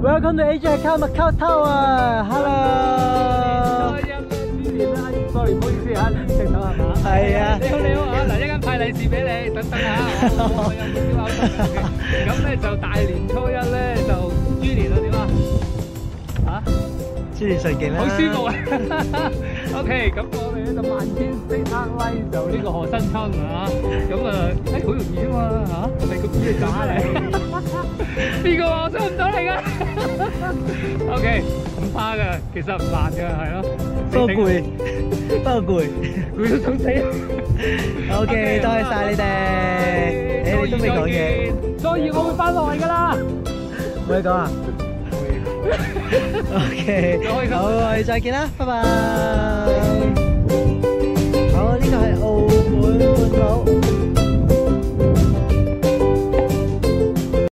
Welcome to Asia Macau Macau Tower. Hello.，sorry，唔好意思嚇，呢隻手係嘛？係啊你好你好啊，嗱，一間派利是俾你，等等下，我我有冇燒烤嘅？咁咧就大年初一咧就豬年啦，點啊？嚇？豬年順境啦。好舒服啊！OK，咁我哋咧就萬千星黑 line 就呢個賀新春啊，咁啊，誒好容易啊嘛嚇，係咪咁易打嚟？邊個話我追唔到你㗎？OK，唔怕㗎，其實唔難㗎，係咯。不過攰，不過攰。攰到想死。OK，多謝晒你哋。誒，你都未講嘢，初二我會翻來㗎啦。冇嘢講啊。OK，好，我哋再見啦，拜拜。